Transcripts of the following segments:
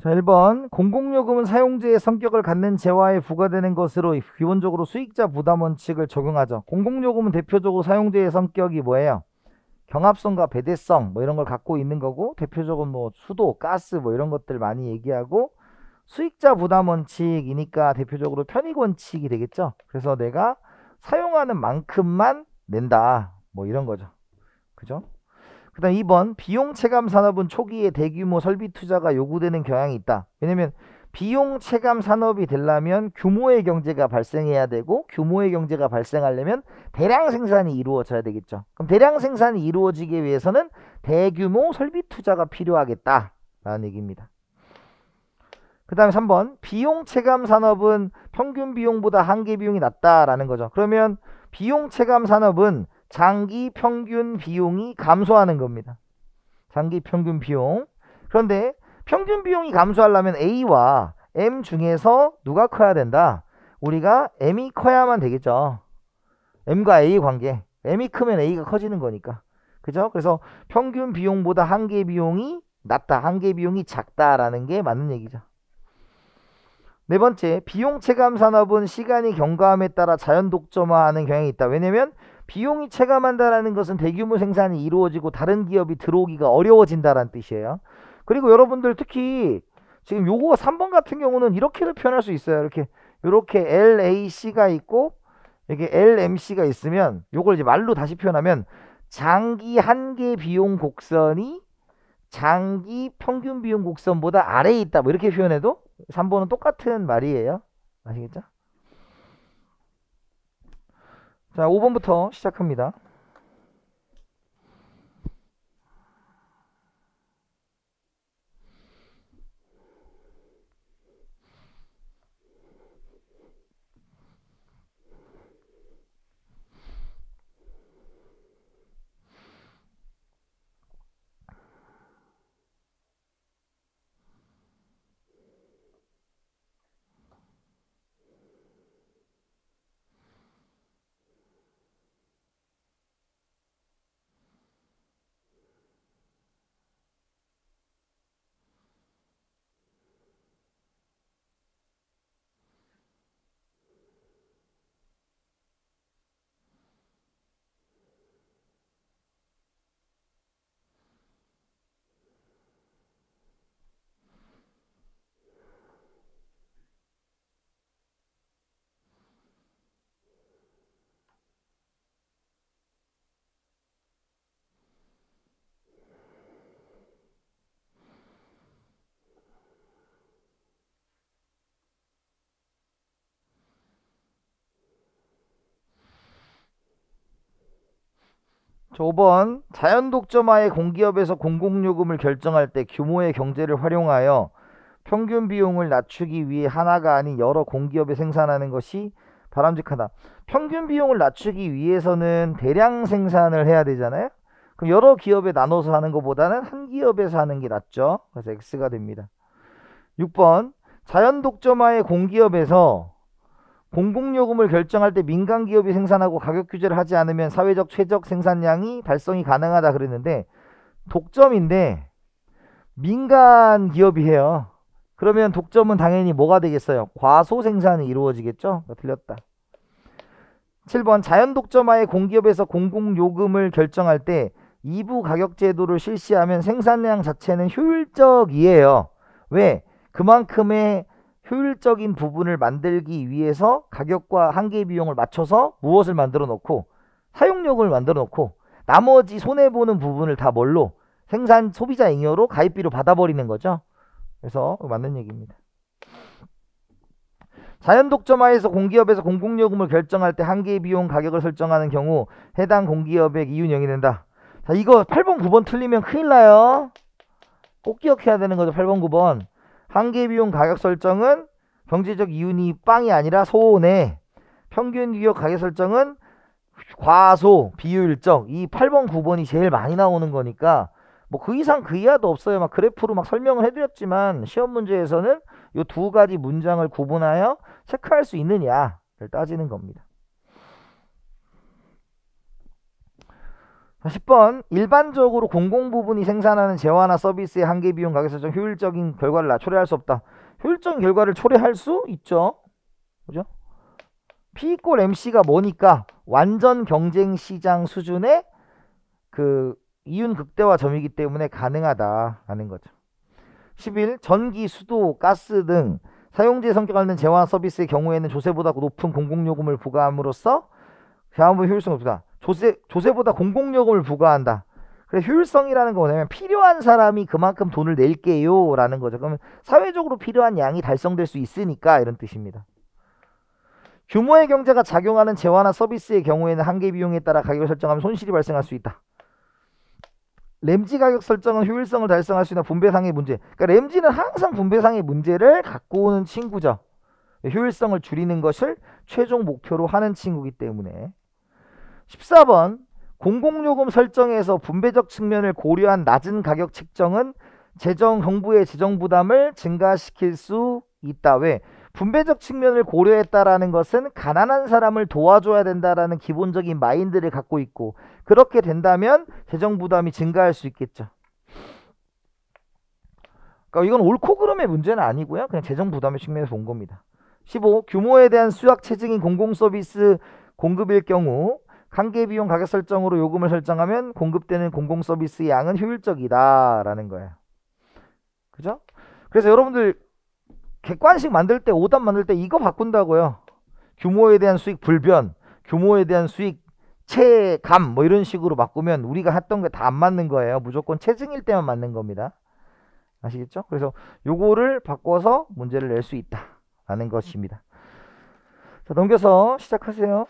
자, 1번. 공공요금은 사용자의 성격을 갖는 재화에 부과되는 것으로 기본적으로 수익자 부담 원칙을 적용하죠. 공공요금은 대표적으로 사용자의 성격이 뭐예요? 경합성과 배대성 뭐 이런 걸 갖고 있는 거고 대표적으로 뭐 수도, 가스 뭐 이런 것들 많이 얘기하고 수익자 부담 원칙이니까 대표적으로 편익 원칙이 되겠죠. 그래서 내가 사용하는 만큼만 낸다. 뭐 이런 거죠. 그죠? 그 다음 2번 비용 체감 산업은 초기에 대규모 설비 투자가 요구되는 경향이 있다. 왜냐면 비용 체감 산업이 되려면 규모의 경제가 발생해야 되고 규모의 경제가 발생하려면 대량 생산이 이루어져야 되겠죠. 그럼 대량 생산이 이루어지기 위해서는 대규모 설비 투자가 필요하겠다라는 얘기입니다. 그 다음에 3번 비용 체감 산업은 평균 비용보다 한계 비용이 낮다라는 거죠. 그러면 비용 체감 산업은 장기 평균 비용이 감소하는 겁니다. 장기 평균 비용. 그런데 평균 비용이 감소하려면 A와 M 중에서 누가 커야 된다? 우리가 M이 커야만 되겠죠. M과 A 관계. M이 크면 A가 커지는 거니까. 그죠? 그래서 평균 비용보다 한계 비용이 낮다. 한계 비용이 작다라는 게 맞는 얘기죠. 네 번째, 비용 체감 산업은 시간이 경과함에 따라 자연 독점화하는 경향이 있다. 왜냐면 비용이 체감한다라는 것은 대규모 생산이 이루어지고 다른 기업이 들어오기가 어려워진다라는 뜻이에요. 그리고 여러분들 특히 지금 요거 3번 같은 경우는 이렇게도 표현할 수 있어요. 이렇게 이렇게 LAC가 있고 이렇게 LMC가 있으면 요걸 이제 말로 다시 표현하면 장기 한계 비용 곡선이 장기 평균 비용 곡선보다 아래에 있다. 뭐 이렇게 표현해도 3번은 똑같은 말이에요. 아시겠죠? 자, 5번부터 시작합니다. 자, 5번 자연 독점화의 공기업에서 공공요금을 결정할 때 규모의 경제를 활용하여 평균 비용을 낮추기 위해 하나가 아닌 여러 공기업에 생산하는 것이 바람직하다. 평균 비용을 낮추기 위해서는 대량 생산을 해야 되잖아요. 그럼 여러 기업에 나눠서 하는 것보다는 한 기업에서 하는 게 낫죠. 그래서 X가 됩니다. 6번 자연 독점화의 공기업에서 공공요금을 결정할 때 민간 기업이 생산하고 가격 규제를 하지 않으면 사회적 최적 생산량이 달성이 가능하다 그랬는데 독점인데 민간 기업이 해요. 그러면 독점은 당연히 뭐가 되겠어요? 과소 생산이 이루어지겠죠? 틀렸다. 7번 자연 독점화의 공기업에서 공공요금을 결정할 때 2부 가격 제도를 실시하면 생산량 자체는 효율적이에요. 왜? 그만큼의 효율적인 부분을 만들기 위해서 가격과 한계 비용을 맞춰서 무엇을 만들어 놓고 사용료을 만들어 놓고 나머지 손해보는 부분을 다 뭘로 생산 소비자 잉여로 가입비로 받아버리는 거죠. 그래서 맞는 얘기입니다. 자연 독점화에서 공기업에서 공공요금을 결정할 때 한계 비용 가격을 설정하는 경우 해당 공기업의 이윤 0이 된다. 자, 이거 8번, 9번 틀리면 큰일 나요. 꼭 기억해야 되는 거죠. 8번, 9번. 한계 비용 가격 설정은 경제적 이윤이 빵이 아니라 소네. 평균 기업 가격 설정은 과소, 비효율적. 이 8번, 9번이 제일 많이 나오는 거니까 뭐 그 이상 그 이하도 없어요. 막 그래프로 막 설명을 해드렸지만 시험 문제에서는 이 두 가지 문장을 구분하여 체크할 수 있느냐를 따지는 겁니다. 자, 10번 일반적으로 공공 부분이 생산하는 재화나 서비스의 한계 비용 가격 설정 효율적인 결과를 나 초래할 수 없다. 효율적인 결과를 초래할 수 있죠. 그죠? P 이꼴 MC가 뭐니까 완전 경쟁 시장 수준의 그 이윤 극대화 점이기 때문에 가능하다라는 거죠. 11. 전기, 수도, 가스 등 사용자의 성격을 는 재화 서비스의 경우에는 조세보다 높은 공공요금을 부과함으로써 재화부 효율성을 높다. 조세, 조세보다 공공요금을 부과한다. 그래 효율성이라는 거 뭐냐면 필요한 사람이 그만큼 돈을 낼게요 라는 거죠. 그러면 사회적으로 필요한 양이 달성될 수 있으니까 이런 뜻입니다. 규모의 경제가 작용하는 재화나 서비스의 경우에는 한계 비용에 따라 가격을 설정하면 손실이 발생할 수 있다. 램지 가격 설정은 효율성을 달성할 수 있는 분배상의 문제. 그러니까 램지는 항상 분배상의 문제를 갖고 오는 친구죠. 효율성을 줄이는 것을 최종 목표로 하는 친구기 때문에 14번 공공요금 설정에서 분배적 측면을 고려한 낮은 가격 책정은 재정 정부의 재정 부담을 증가시킬 수 있다. 왜? 분배적 측면을 고려했다라는 것은 가난한 사람을 도와줘야 된다라는 기본적인 마인드를 갖고 있고 그렇게 된다면 재정 부담이 증가할 수 있겠죠. 그러니까 이건 옳고 그름의 문제는 아니고요. 그냥 재정 부담의 측면에서 본 겁니다. 15. 규모에 대한 수학 체증인 공공 서비스 공급일 경우 한계 비용 가격 설정으로 요금을 설정하면 공급되는 공공 서비스 양은 효율적이다라는 거예요. 그죠? 그래서 여러분들 객관식 만들 때 오답 만들 때 이거 바꾼다고요. 규모에 대한 수익 불변, 규모에 대한 수익 체감 뭐 이런 식으로 바꾸면 우리가 했던 게 다 안 맞는 거예요. 무조건 체증일 때만 맞는 겁니다. 아시겠죠? 그래서 요거를 바꿔서 문제를 낼 수 있다라는 것입니다. 자, 넘겨서 시작하세요.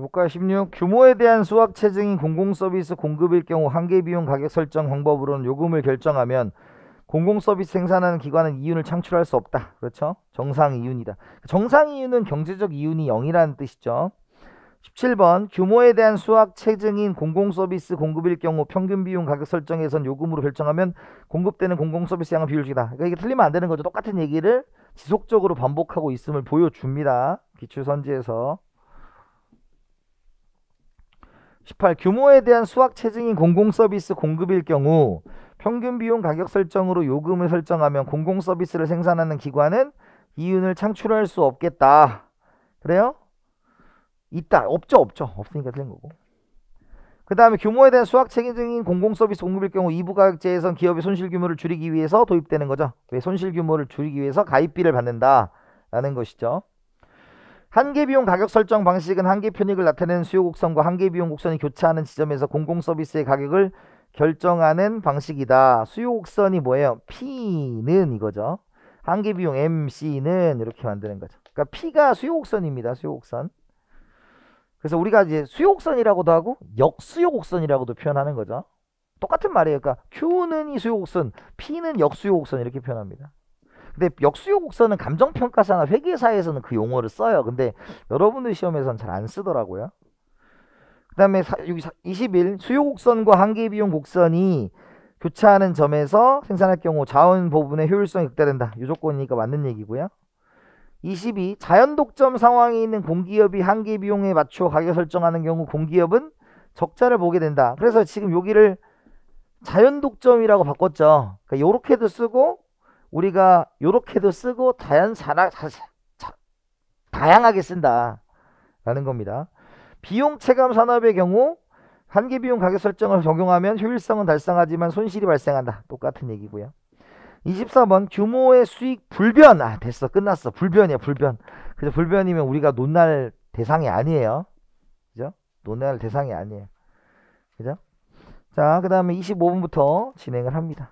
볼까요? 16. 규모에 대한 수학 체증인 공공 서비스 공급일 경우 한계 비용 가격 설정 방법으로는 요금을 결정하면 공공 서비스 생산하는 기관은 이윤을 창출할 수 없다. 그렇죠? 정상 이윤이다. 정상 이윤은 경제적 이윤이 0이라는 뜻이죠. 17번 규모에 대한 수학 체증인 공공 서비스 공급일 경우 평균 비용 가격 설정에선 요금으로 결정하면 공급되는 공공 서비스 양은 비율식이다. 그러니까 이게 틀리면 안 되는 거죠. 똑같은 얘기를 지속적으로 반복하고 있음을 보여줍니다. 기출 선지에서. 18. 규모에 대한 수학 체증인 공공 서비스 공급일 경우 평균 비용 가격 설정으로 요금을 설정하면 공공 서비스를 생산하는 기관은 이윤을 창출할 수 없겠다. 그래요? 있다. 없죠. 없죠. 없으니까 틀린 거고. 그 다음에 규모에 대한 수학 체증인 공공서비스 공급일 경우 이부가격제에선 기업의 손실 규모를 줄이기 위해서 도입되는 거죠. 왜 손실 규모를 줄이기 위해서 가입비를 받는다. 라는 것이죠. 한계 비용 가격 설정 방식은 한계 편익을 나타내는 수요 곡선과 한계 비용 곡선이 교차하는 지점에서 공공 서비스의 가격을 결정하는 방식이다. 수요 곡선이 뭐예요? P는 이거죠. 한계 비용 MC는 이렇게 만드는 거죠. 그러니까 P가 수요 곡선입니다. 수요 곡선. 그래서 우리가 이제 수요 곡선이라고도 하고 역수요 곡선이라고도 표현하는 거죠. 똑같은 말이에요. 그러니까 Q는 이 수요 곡선, P는 역수요 곡선 이렇게 표현합니다. 근데 역수요 곡선은 감정평가사나 회계사에서는 그 용어를 써요. 근데 여러분들 시험에서는 잘안 쓰더라고요. 그 다음에 여기 21 수요 곡선과 한계 비용 곡선이 교차하는 점에서 생산할 경우 자원 부분의 효율성이 극대된다. 이 조건이니까 맞는 얘기고요. 22. 자연 독점 상황에 있는 공기업이 한계 비용에 맞추어 가격 설정하는 경우 공기업은 적자를 보게 된다. 그래서 지금 여기를 자연 독점이라고 바꿨죠. 그러니까 요렇게도 쓰고 우리가 요렇게도 쓰고 다양 자, 다양하게 쓴다. 라는 겁니다. 비용 체감 산업의 경우 한계 비용 가격 설정을 적용하면 효율성은 달성하지만 손실이 발생한다. 똑같은 얘기고요. 24번 규모의 수익 불변. 아 됐어 끝났어. 불변이야 불변. 그래서 불변이면 우리가 논날 대상이 아니에요. 그죠? 논날 대상이 아니에요. 그죠? 자, 그 다음에 25분부터 진행을 합니다.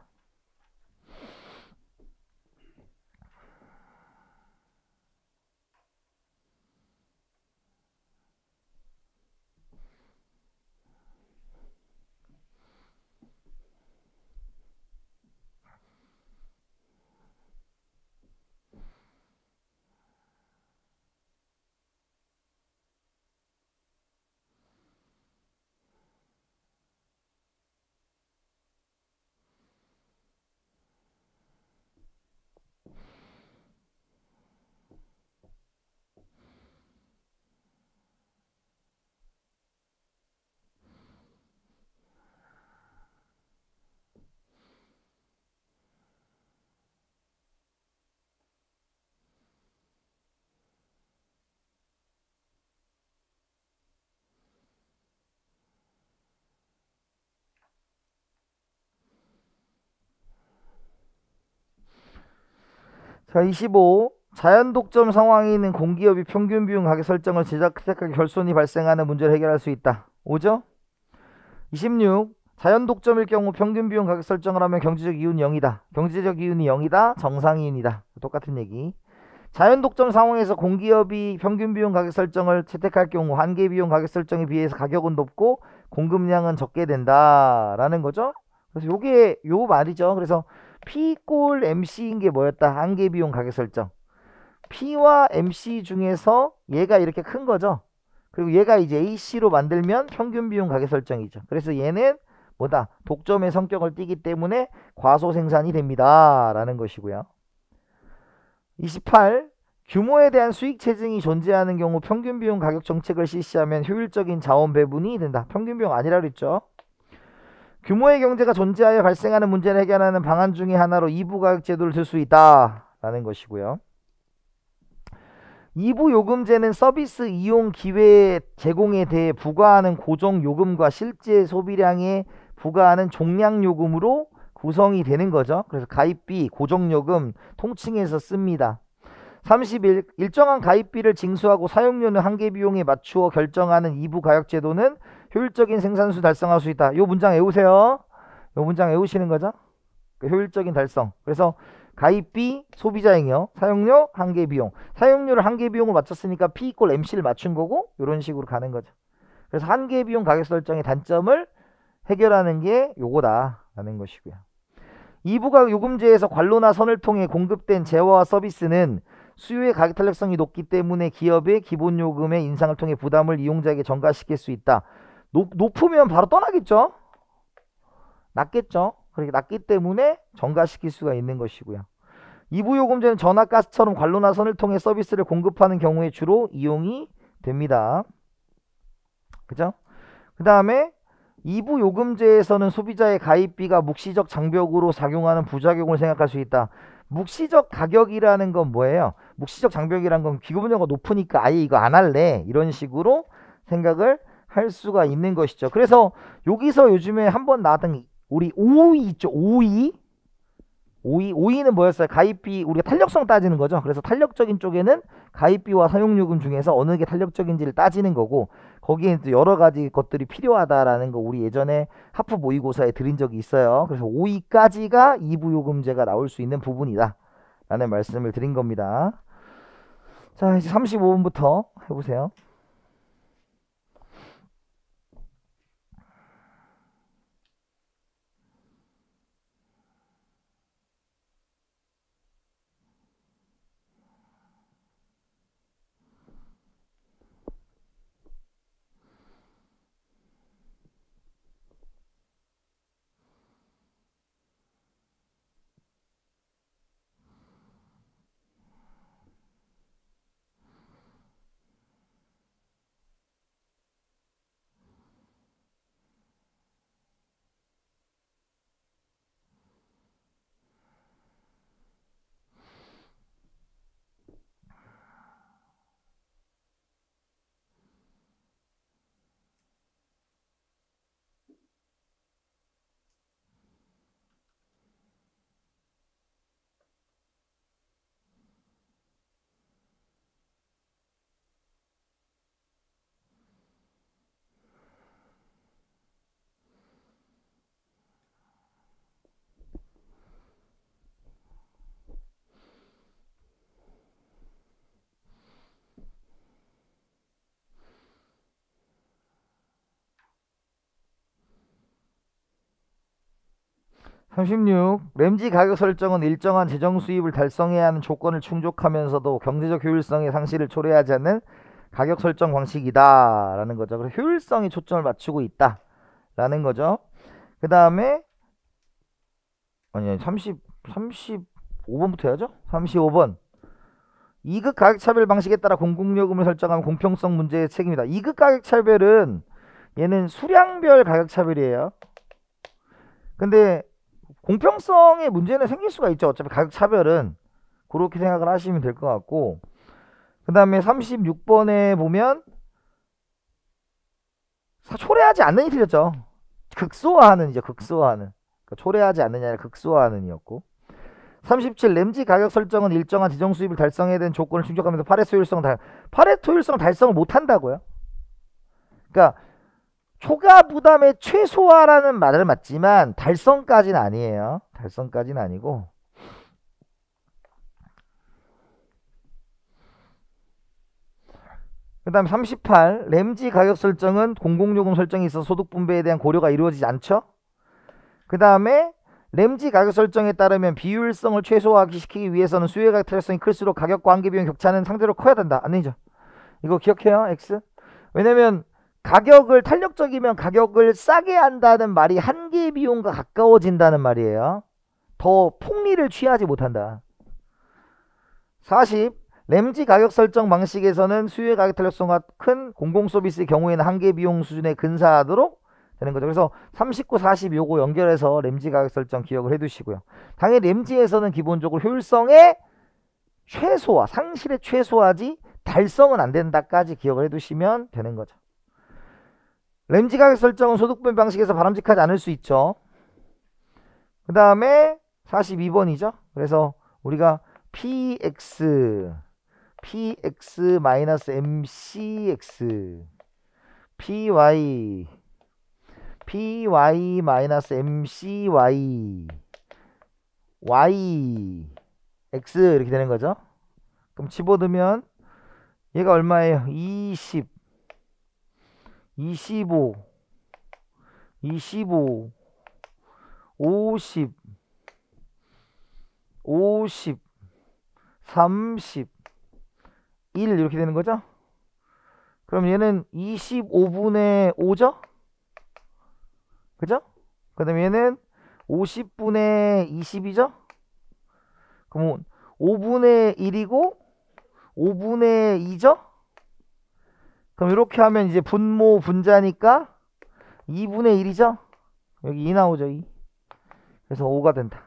자, 25. 자연 독점 상황에 있는 공기업이 평균 비용 가격 설정을 제작하게 결손이 발생하는 문제를 해결할 수 있다. 5죠? 26. 자연 독점일 경우 평균 비용 가격 설정을 하면 경제적 이윤이 0이다. 경제적 이윤이 0이다. 정상 이윤이다. 똑같은 얘기. 자연 독점 상황에서 공기업이 평균 비용 가격 설정을 채택할 경우 한계 비용 가격 설정에 비해서 가격은 높고 공급량은 적게 된다라는 거죠. 그래서 요게 요 말이죠. 그래서 P꼴 MC인 게 뭐였다? 한계 비용 가격 설정. P와 MC 중에서 얘가 이렇게 큰 거죠. 그리고 얘가 이제 AC로 만들면 평균 비용 가격 설정이죠. 그래서 얘는 뭐다? 독점의 성격을 띠기 때문에 과소 생산이 됩니다. 라는 것이고요. 28. 규모에 대한 수익 체증이 존재하는 경우 평균 비용 가격 정책을 실시하면 효율적인 자원 배분이 된다. 평균 비용 아니라 그랬죠. 규모의 경제가 존재하여 발생하는 문제를 해결하는 방안 중의 하나로 2부 가격 제도를 들 수 있다. 라는 것이고요. 2부 요금제는 서비스 이용 기회 제공에 대해 부과하는 고정 요금과 실제 소비량에 부과하는 종량 요금으로 구성이 되는 거죠. 그래서 가입비, 고정 요금 통칭해서 씁니다. 31. 일정한 가입비를 징수하고 사용료는 한계 비용에 맞추어 결정하는 2부 가격 제도는 효율적인 생산수 달성할 수 있다. 요 문장 외우세요. 요 문장 외우시는 거죠. 그 효율적인 달성. 그래서 가입비, 소비자행여, 사용료, 한계 비용. 사용료를 한계 비용을 맞췄으니까 P 이꼴 MC를 맞춘 거고 이런 식으로 가는 거죠. 그래서 한계 비용 가격 설정의 단점을 해결하는 게 요거다라는 것이고요. 2부가 요금제에서 관로나 선을 통해 공급된 재화와 서비스는 수요의 가격 탄력성이 높기 때문에 기업의 기본 요금의 인상을 통해 부담을 이용자에게 전가시킬 수 있다. 높, 높으면 바로 떠나겠죠. 낮겠죠. 그렇게 낮기 때문에 전가시킬 수가 있는 것이고요. 이부요금제는 전화 가스처럼 관로나 선을 통해 서비스를 공급하는 경우에 주로 이용이 됩니다. 그죠? 그 다음에 이부 요금제에서는 소비자의 가입비가 묵시적 장벽으로 작용하는 부작용을 생각할 수 있다. 묵시적 가격이라는 건 뭐예요? 묵시적 장벽이란 건 기본료가 높으니까 아예 이거 안 할래. 이런 식으로 생각을 할 수가 있는 것이죠. 그래서 여기서 요즘에 한번 나왔던 우리 5위 있죠. 5위. 5위, 5위는 뭐였어요? 가입비, 우리가 탄력성 따지는 거죠. 그래서 탄력적인 쪽에는 가입비와 사용요금 중에서 어느 게 탄력적인지를 따지는 거고, 거기에 또 여러 가지 것들이 필요하다라는 거 우리 예전에 하프 모의고사에 드린 적이 있어요. 그래서 5위까지가 2부 요금제가 나올 수 있는 부분이다. 라는 말씀을 드린 겁니다. 자, 이제 35분부터 해보세요. 36. 램지 가격 설정은 일정한 재정 수입을 달성해야 하는 조건을 충족하면서도 경제적 효율성의 상실을 초래하지 않는 가격 설정 방식이다라는 거죠. 그래서 효율성에 초점을 맞추고 있다라는 거죠. 그 다음에 아니 아니 30 35번부터 해야죠. 35번. 이급 가격 차별 방식에 따라 공공요금을 설정하면 공평성 문제의 책임이다. 이급 가격 차별은 얘는 수량별 가격 차별이에요. 근데 공평성의 문제는 생길 수가 있죠. 어차피 가격 차별은 그렇게 생각을 하시면 될 것 같고 그 다음에 36번에 보면 사- 초래하지 않는이 틀렸죠. 극소화하는 이죠. 극소화하는. 그러니까 초래하지 않느냐 극소화하는이었고 37 램지 가격 설정은 일정한 지정 수입을 달성해야 되는 조건을 충족하면서 파레토 효율성 달 파레토 효율성 달성을 못 한다고요. 그러니까 초과 부담의 최소화라는 말을 맞지만 달성까지는 아니에요. 달성까지는 아니고 그 다음에 38 램지 가격 설정은 공공요금 설정이 있어 소득 분배에 대한 고려가 이루어지지 않죠. 그 다음에 램지 가격 설정에 따르면 비효율성을 최소화시키기 위해서는 수요의 가격 탄력성이 클수록 가격과 한계 비용 격차는 상대로 커야 된다. 아니죠. 이거 기억해요. X. 왜냐면 가격을 탄력적이면 가격을 싸게 한다는 말이 한계 비용과 가까워진다는 말이에요. 더 폭리를 취하지 못한다. 40. 램지 가격 설정 방식에서는 수요의 가격 탄력성과 큰 공공 서비스의 경우에는 한계 비용 수준에 근사하도록 되는 거죠. 그래서 39, 40 요거 연결해서 램지 가격 설정 기억을 해 두시고요. 당연히 램지에서는 기본적으로 효율성의 최소화, 상실의 최소화지 달성은 안 된다까지 기억을 해 두시면 되는 거죠. 램지 가격 설정은 소득분 방식에서 바람직하지 않을 수 있죠. 그 다음에 42번이죠. 그래서 우리가 px px mcx py py mcy y x 이렇게 되는 거죠. 그럼 집어넣으면 얘가 얼마예요? 20 25 25 50 50 30 1 이렇게 되는 거죠? 그럼 얘는 25분의 5죠? 그죠? 그 다음에 얘는 50분의 20이죠? 그럼 5분의 1이고 5분의 2죠? 그럼 이렇게 하면 이제 분모 분자니까 2분의 1이죠? 여기 2 나오죠, 2. 그래서 5가 된다.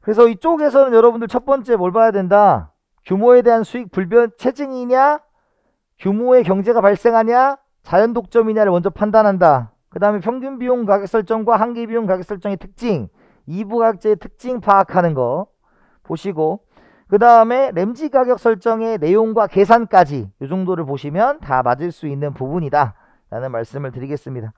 그래서 이쪽에서는 여러분들 첫 번째 뭘 봐야 된다? 규모에 대한 수익 불변 체증이냐? 규모의 경제가 발생하냐? 자연 독점이냐를 먼저 판단한다. 그 다음에 평균 비용 가격 설정과 한계 비용 가격 설정의 특징, 이부 가격제의 특징 파악하는 거 보시고 그 다음에 램지 가격 설정의 내용과 계산까지 이 정도를 보시면 다 맞을 수 있는 부분이다 라는 말씀을 드리겠습니다.